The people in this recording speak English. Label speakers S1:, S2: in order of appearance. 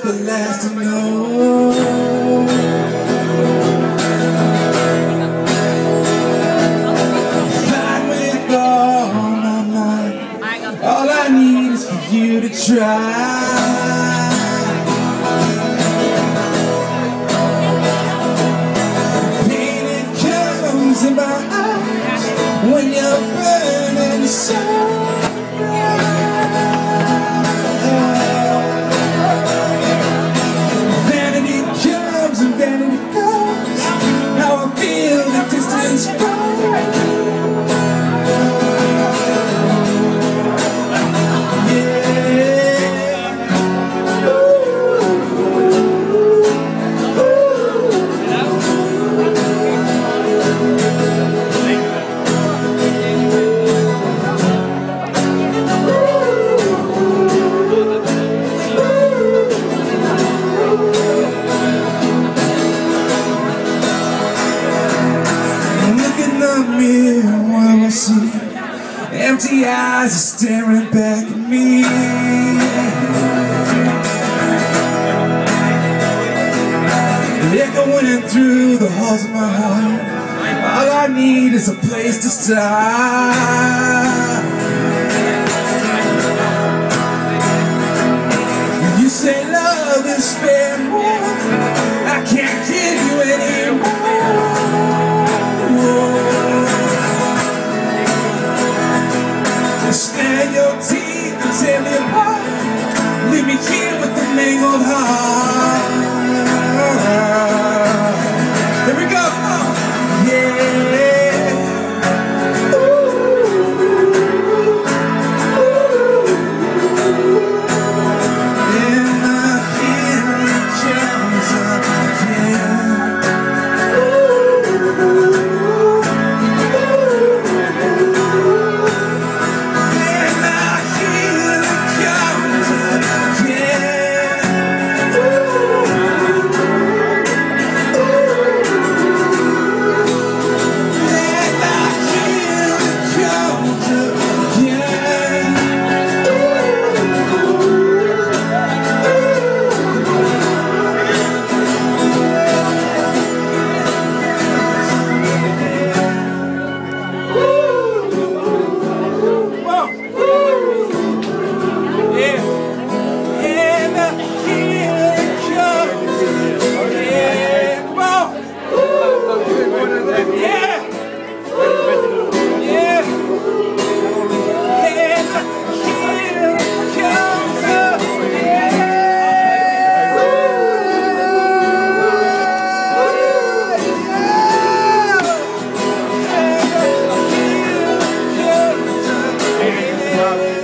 S1: the last to know. Fight with all my might. All I need is for you to try. Empty eyes are staring back at me. Echoing through the halls of my heart. All I need is a place to start You say love is fair and warm otra.